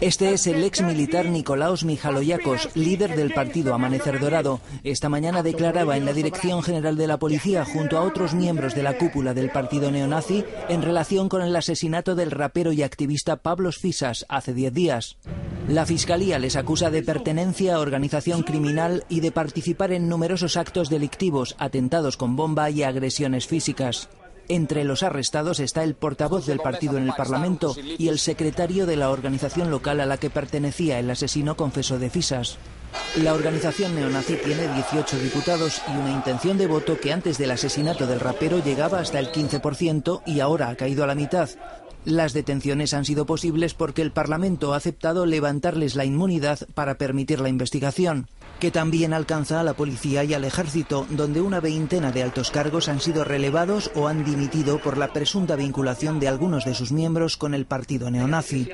Este es el ex militar Nicolaos Mijaloyakos, líder del partido Amanecer Dorado. Esta mañana declaraba en la Dirección General de la Policía junto a otros miembros de la cúpula del partido neonazi en relación con el asesinato del rapero y activista Pablo Fisas hace diez días. La Fiscalía les acusa de pertenencia a organización criminal y de participar en numerosos actos delictivos, atentados con bomba y agresiones físicas. Entre los arrestados está el portavoz del partido en el Parlamento y el secretario de la organización local a la que pertenecía el asesino confeso de Fisas. La organización neonazi tiene 18 diputados y una intención de voto que antes del asesinato del rapero llegaba hasta el 15% y ahora ha caído a la mitad. Las detenciones han sido posibles porque el Parlamento ha aceptado levantarles la inmunidad para permitir la investigación que también alcanza a la policía y al ejército, donde una veintena de altos cargos han sido relevados o han dimitido por la presunta vinculación de algunos de sus miembros con el partido neonazi.